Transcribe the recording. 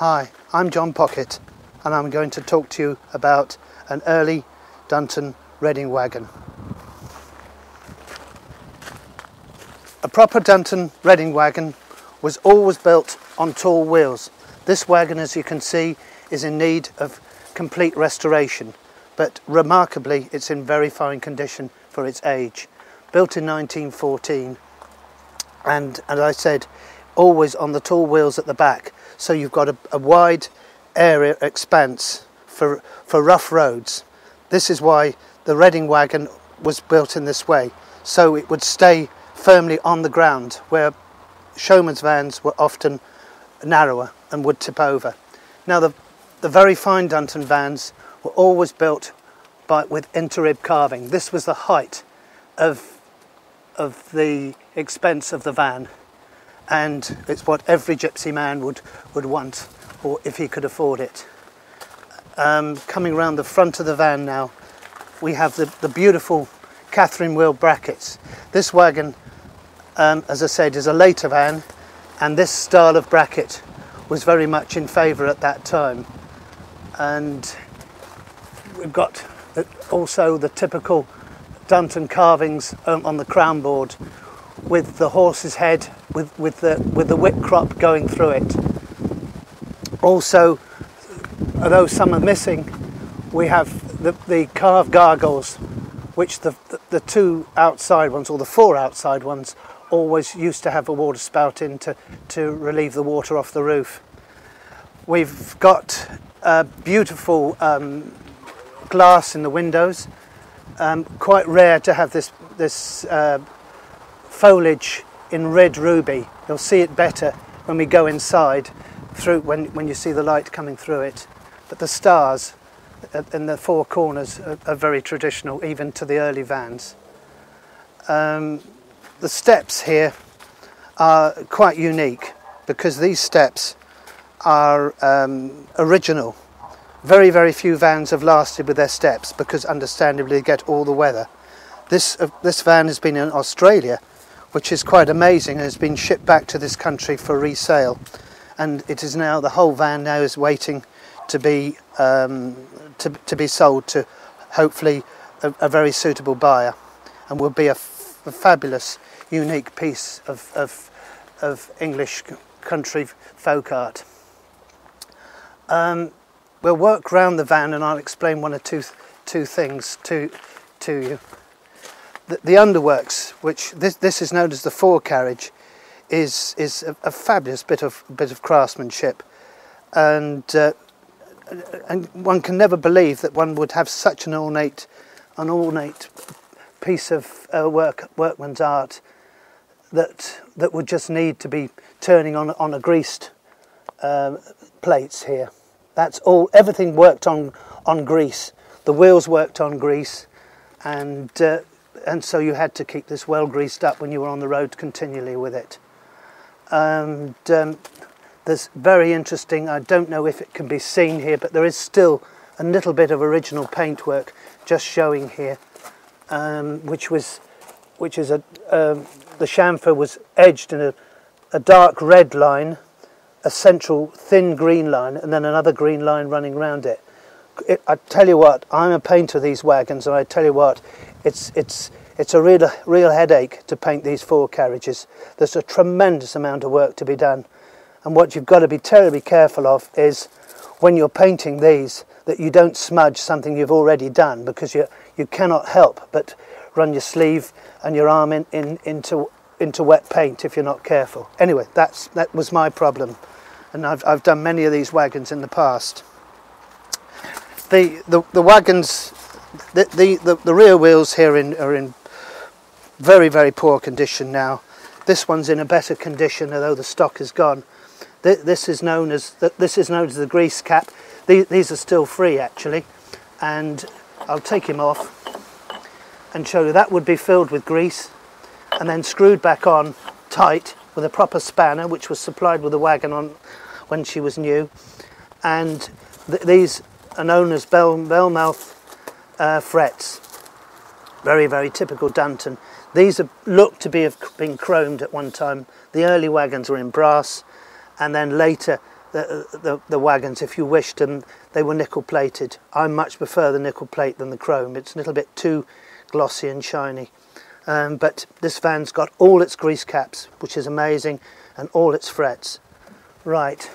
Hi, I'm John Pockett and I'm going to talk to you about an early Dunton Reading wagon. A proper Dunton Reading wagon was always built on tall wheels. This wagon, as you can see, is in need of complete restoration, but remarkably, it's in very fine condition for its age. Built in 1914, and as I said, always on the tall wheels at the back, so you've got a, a wide area expanse for, for rough roads. This is why the Reading wagon was built in this way, so it would stay firmly on the ground, where showman's vans were often narrower and would tip over. Now the, the very fine Dunton vans were always built by, with interrib carving. This was the height of, of the expense of the van and it's what every gypsy man would, would want or if he could afford it. Um, coming around the front of the van now we have the, the beautiful Catherine wheel brackets. This wagon um, as I said is a later van and this style of bracket was very much in favour at that time and we've got also the typical Dunton carvings um, on the crown board with the horse's head with, with, the, with the whip crop going through it. Also, although some are missing, we have the, the carved gargoyles, which the, the, the two outside ones, or the four outside ones, always used to have a water spout in to, to relieve the water off the roof. We've got beautiful um, glass in the windows. Um, quite rare to have this, this uh, foliage in red ruby. You'll see it better when we go inside through when, when you see the light coming through it. But the stars in the four corners are, are very traditional, even to the early vans. Um, the steps here are quite unique because these steps are um, original. Very, very few vans have lasted with their steps because understandably they get all the weather. This, uh, this van has been in Australia which is quite amazing and has been shipped back to this country for resale. And it is now, the whole van now is waiting to be, um, to, to be sold to hopefully a, a very suitable buyer and will be a, fabulous, unique piece of, of, of English country folk art. Um, we'll work round the van and I'll explain one or two, two things to, to you the, the underworks, which this, this is known as the forecarriage, is is a, a, fabulous bit of bit of craftsmanship, and uh, and one can never believe that one would have such an ornate, an ornate piece of uh, work workman's art that that would just need to be turning on on a greased uh, plates here. That's all. Everything worked on on grease. The wheels worked on grease, and uh, and so you had to keep this well greased up when you were on the road continually with it. And um, there's very interesting, I don't know if it can be seen here, but there is still a little bit of original paintwork just showing here, um, which was, which is a, um, the chamfer was edged in a, a dark red line, a central thin green line, and then another green line running around it. it. I tell you what, I'm a painter of these wagons, and I tell you what, it's, it's, it's a real, real headache to paint these forecarriages. There's a tremendous amount of work to be done. And what you've got to be terribly careful of is when you're painting these, that you don't smudge something you've already done because you, you cannot help but run your sleeve and your arm in, in, into, into wet paint if you're not careful. Anyway, that's, that was my problem. And I've, I've done many of these wagons in the past. The, the, the wagons the, the, the, the rear wheels here in, are in very, very poor condition now. This one's in a better condition, although the stock is gone. This is known as the, this is known as the grease cap. These, these are still free actually, and I'll take him off and show you that would be filled with grease and then screwed back on tight with a proper spanner, which was supplied with the wagon on when she was new. And th these are known as bell, bell mouth uh, frets. Very, very typical Dunton. These look to be have been chromed at one time. The early wagons were in brass, and then later the, the, the wagons if you wished them. They were nickel plated. I much prefer the nickel plate than the chrome. It's a little bit too glossy and shiny. Um, but this van's got all its grease caps, which is amazing, and all its frets. Right.